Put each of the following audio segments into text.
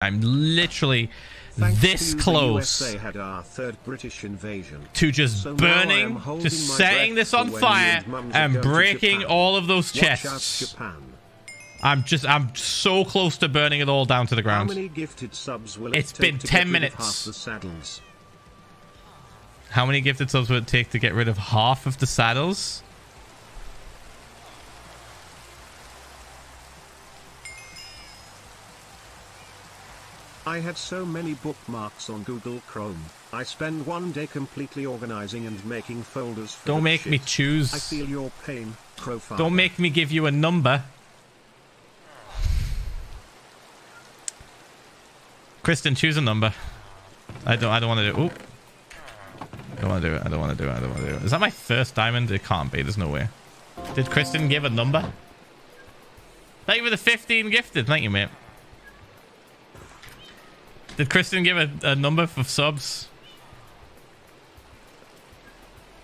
I'm literally Thanks this to close had our third British invasion. to just So now I am burning, to setting this on fire and mums are and going to breaking all of those chests. I'm just, I'm so close to burning it all down to the How ground. many gifted subs will It's it take been to 10 get rid of minutes. half the saddles? How many gifted subs would it take to get rid of half of the saddles? I have so many bookmarks on Google Chrome. I spend one day completely organizing and making folders for Don't make me choose. I feel your pain, Crowfather. Don't make me give you a number. Kristen, choose a number. I don't. I don't want to do. Oop. I don't want to do it. I don't want to do it. I don't want to do it. Is that my first diamond? It can't be. There's no way. Did Kristen give a number? Thank you for the 15 gifted. Thank you, mate. Did Kristen give a, a number for subs?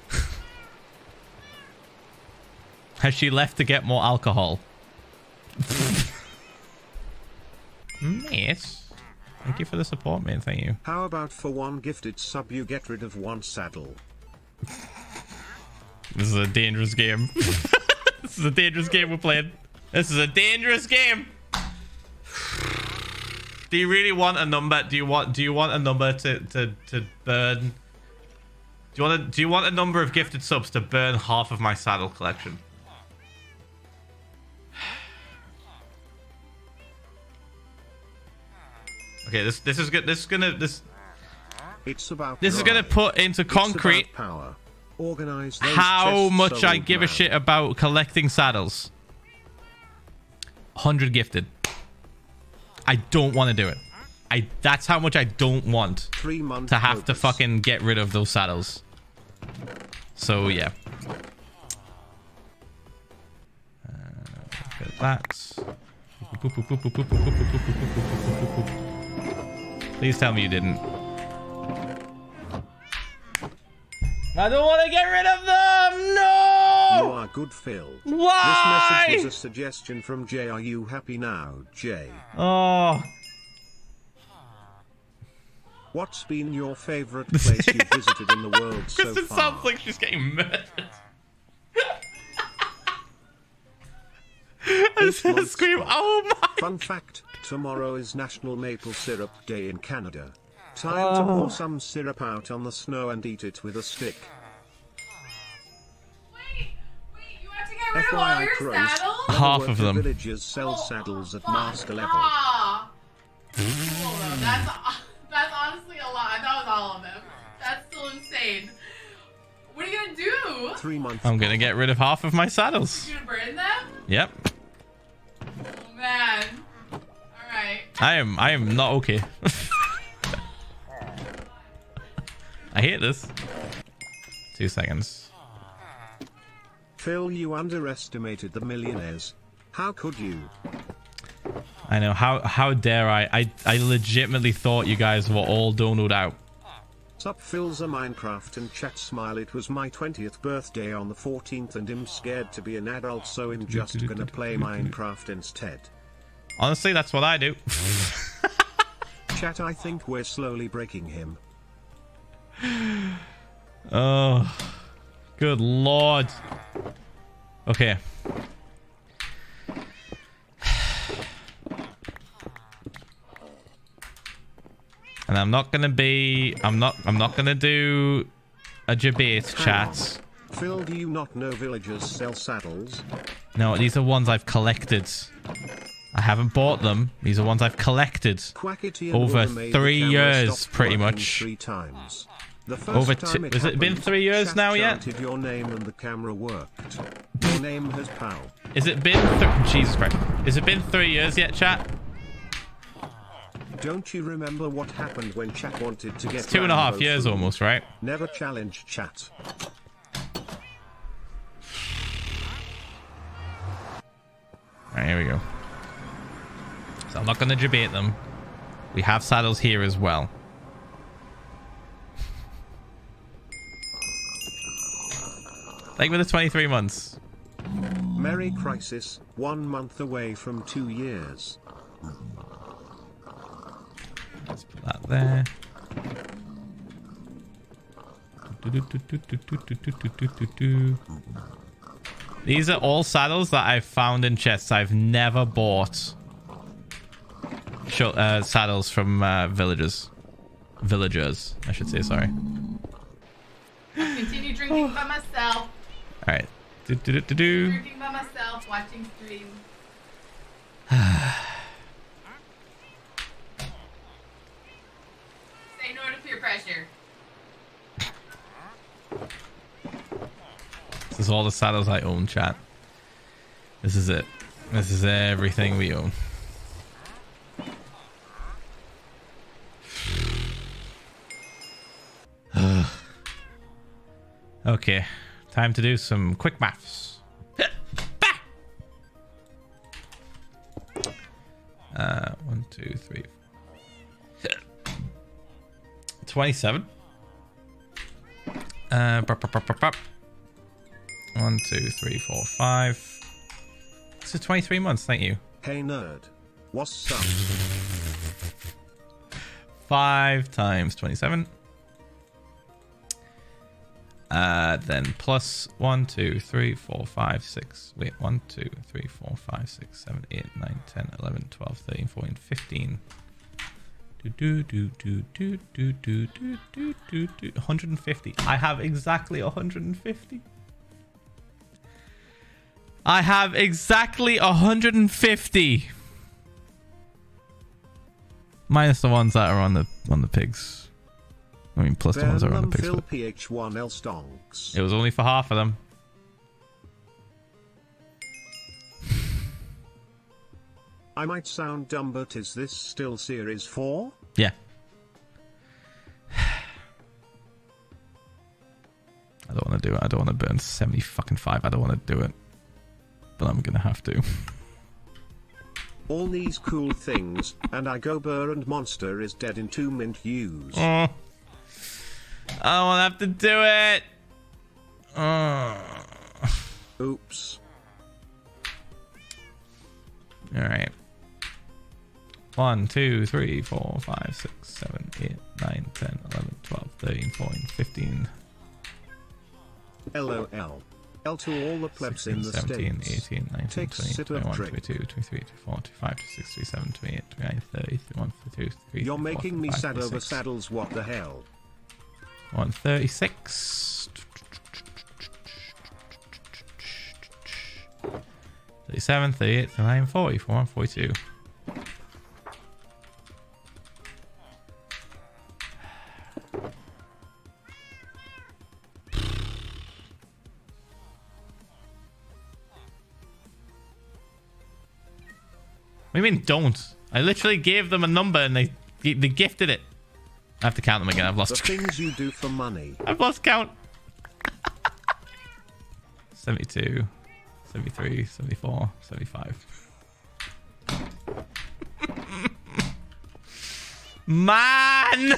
Has she left to get more alcohol? mate. Thank you for the support, man. Thank you. How about for one gifted sub you get rid of one saddle? This is a dangerous game. this is a dangerous game we're playing. This is a dangerous game. Do you really want a number? Do you want do you want a number to to to burn? Do you want a, do you want a number of gifted subs to burn half of my saddle collection? Okay, this this is good. This is gonna this It's about this is gonna put into concrete power. Organize how much I give a shit about collecting saddles. 100 gifted. I don't want to do it. I that's how much I don't want Three months to have to fucking get rid of those saddles. So yeah. Uh, that. Please tell me you didn't. I don't want to get rid of them. You No. are good, Phil. Why? This message was a suggestion from Jay. Are you happy now, Jay? Oh, What's been your favorite place you've visited in the world so Kristen far? sounds like she's getting murdered. I just heard scream. Oh my! Fun fact: tomorrow is National Maple Syrup Day in Canada. Time Oh. to pour some syrup out on the snow and eat it with a stick. FYI, your crows. saddles? Half of them. Villagers sell saddles at Fuck, master level. ah. Hold on, that's, that's honestly a lot. I thought it was all of them. That's still insane. What are you gonna do? Three months. I'm gonna get rid of half of my saddles. You gonna burn them? Yep. Oh man. Alright. I am. I am not okay. I hate this. Two seconds. Phil, you underestimated the millionaires. How could you? I know. How how dare I? I I legitimately thought you guys were all donoed out. Sup Phil's a Minecraft and chat smile it was my 20th birthday on the 14th and I'm scared to be an adult so I'm just gonna play Minecraft instead. Honestly, that's what I do. Chat I think we're slowly breaking him. Oh, good lord. Okay. And I'm not gonna be. I'm not. I'm not gonna do a debate chat. Phil do you not know villagers sell saddles? No, these are ones I've collected. I haven't bought them. These are ones I've collected. Over Wilbur made the three years, pretty much. Three times. The first Over time two- it has it been three years now yet? your name and the camera worked. Your name has pow. Is it been? Th- Jesus Christ! Has it been three years yet, chat? Don't you remember what happened when chat wanted to get It's two and a half years food? almost, right? Never challenge chat. Alright, here we go. So I'm not going to debate them. We have saddles here as well. Like with the 23 months. Merry Crisis, one month away from two years. Let's put that there. These are all saddles that I've found in chests. I've never bought uh, saddles from uh, villagers. Villagers, I should say, sorry. Continue drinking by myself. Alright. Do, do, do, do, do. By myself, watching stream. Say no to peer pressure. This is all the saddles I own, chat. This is it. This is everything we own. okay. Time to do some quick maths. Uh, one, two, three. 27. Uh, bup, bup, bup. One, two, three, four, five. Is 23 months, thank you. Hey nerd. What's up? Five times 27. Uh, then plus one, two, three, four, five, six. Wait, one, two, three, four, five, six, seven, eight, nine, 10, 11, 12, 13, 14, 15. Do, do, do, do, do, do, do, do, do, do, do. 150. I have exactly 150. I have exactly 150. Minus the ones that are on the on the pigs. I mean, plus the ones that are on the pigs. Phil PH1L stonks. It was only for half of them. I might sound dumb, but is this still Series 4? Yeah. I don't want to do it. I don't want to burn 70 fucking 5. I don't want to do it. But I'm going to have to. All these cool things, and I go burr and monster is dead in 2 mint use. Oh. I don't have to do it. Oh. Oops. All right. One, two, three, four, five, six, seven, eight, nine, 10, 11, 12, 13, 14, 15. LOL. L to all the plebs 16, in the 17, states. 18, 19, Take 20, sip of 21, drink. 22, 23, 24, 25, 26, 27, 28, 29, 30, 31, 32, 33, You're 34, making me 35, sad over saddles, what the hell? 136. 37, 38, 39, 40, 41, 42. What do you mean don't? I literally gave them a number and they they gifted it. I have to count them again. I've lost. The things you do for money. I've lost count. 72, 73, 74, 75. Man!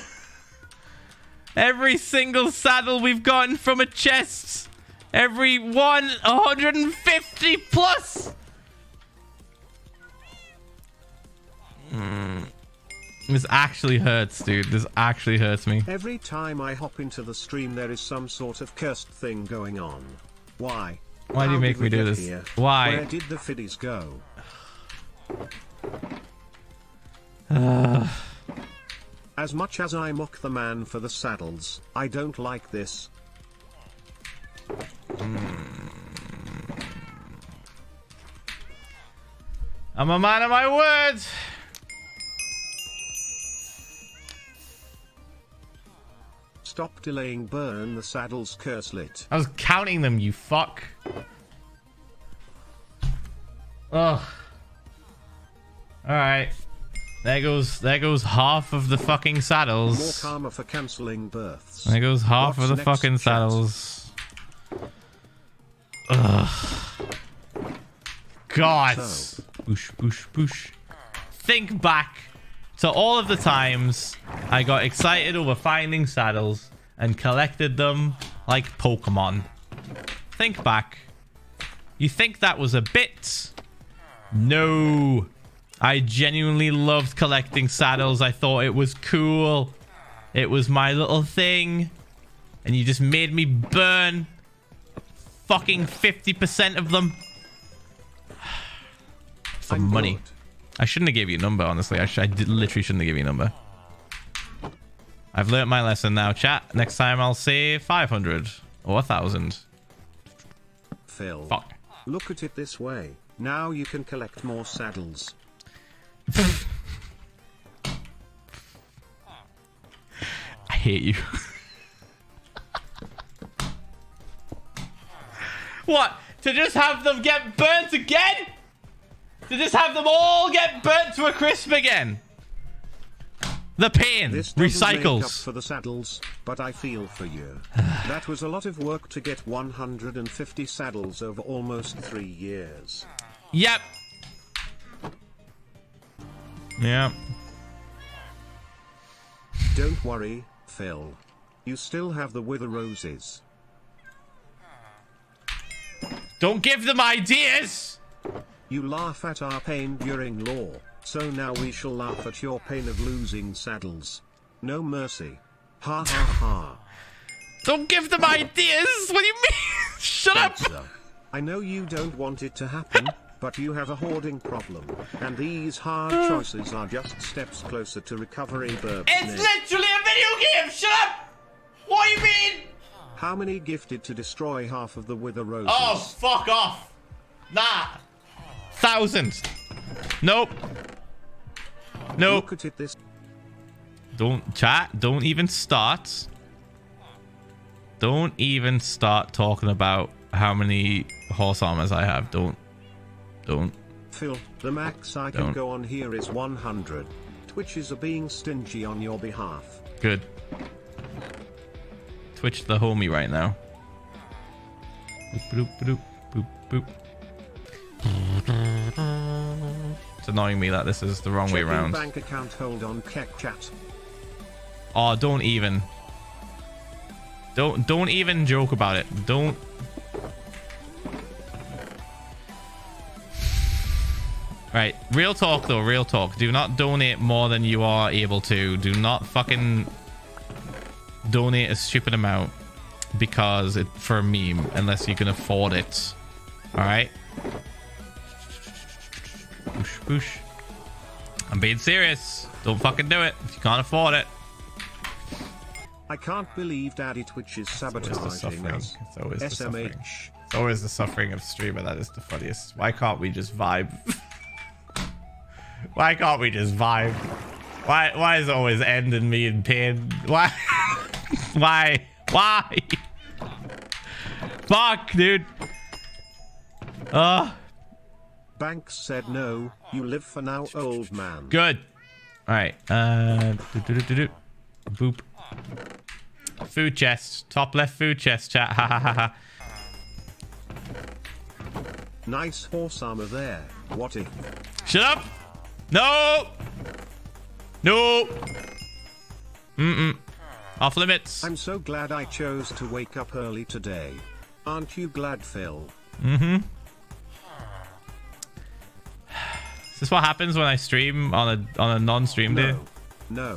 Every single saddle we've gotten from a chest. Every one, 150 plus. This actually hurts, dude. This actually hurts me. Every time I hop into the stream, there is some sort of cursed thing going on. Why? Why do you make me do this? here? Why? Where did the fiddies go? As much as I mock the man for the saddles, I don't like this. Hmm. I'm a man of my word. Stop delaying burn the saddles curse lit. I was counting them, you fuck. Ugh. Alright. There goes there goes half of the fucking saddles. More karma for cancelling births. There goes half What's of the fucking chat? saddles. Ugh. God. So. Boosh, boosh, boosh. Think back to all of the times I got excited over finding saddles and collected them like Pokemon. Think back. You think that was a bit? No. I genuinely loved collecting saddles. I thought it was cool. It was my little thing. And you just made me burn fucking 50% of them. For money. I shouldn't have gave you a number, honestly. I, sh- I did, literally shouldn't have given you a number. I've learnt my lesson now, chat. Next time I'll say 500 or 1,000. Phil. Fuck. Look at it this way. Now you can collect more saddles. I hate you. what? To just have them get burnt again? To just have them all get burnt to a crisp again? The pain This doesn't make up for the saddles, but I feel for you. that was a lot of work to get 150 saddles over almost three years. Yep. Yep. Don't worry, Phil. You still have the wither roses. Don't give them ideas. You laugh at our pain during law, so now we shall laugh at your pain of losing saddles. No mercy. Ha ha ha. Don't give them ideas. What do you mean? Shut up. Sir, I know you don't want it to happen, but you have a hoarding problem, and these hard choices are just steps closer to recovery Burbs It's literally a video game. Shut up. What do you mean? How many gifted to destroy half of the wither roses? Oh, fuck off. Nah. Thousand. Nope. Nope. Look at it this Don't chat. Don't even start. Don't even start talking about how many horse armors I have. Don't. Don't. Phil, the max I can Don't. go on here is 100. Twitches are being stingy on your behalf. Good. Twitch the homie right now. Boop, boop, boop, boop, boop. It's annoying me that this is the wrong way around. bank account hold on keck chat. Oh, don't even. Don't don't even joke about it. Don't. Right, real talk though, real talk. Do not donate more than you are able to. Do not fucking donate a stupid amount because it for a meme unless you can afford it. All right. Boosh, boosh. I'm being serious. Don't fucking do it if you can't afford it. I can't believe Daddy Twitch is always the sabotaging suffering. us. It's always the suffering. It's always the suffering of streamer that is the funniest. Why can't we just vibe? why can't we just vibe? Why why is it always ending me in pain? Why? why? Why? Fuck, dude. Uh, Banks said no, you live for now, old man. good. All right. Uh, do-do-do-do-do. boop. Food chest. Top left food chest. Chat. Ha ha ha ha. Nice horse armor there. What if? Shut up! No! No! Mm-mm. Off limits. I'm so glad I chose to wake up early today. Aren't you glad, Phil? Mm-hmm. Is this what happens when I stream on a on a non-stream day? No. No.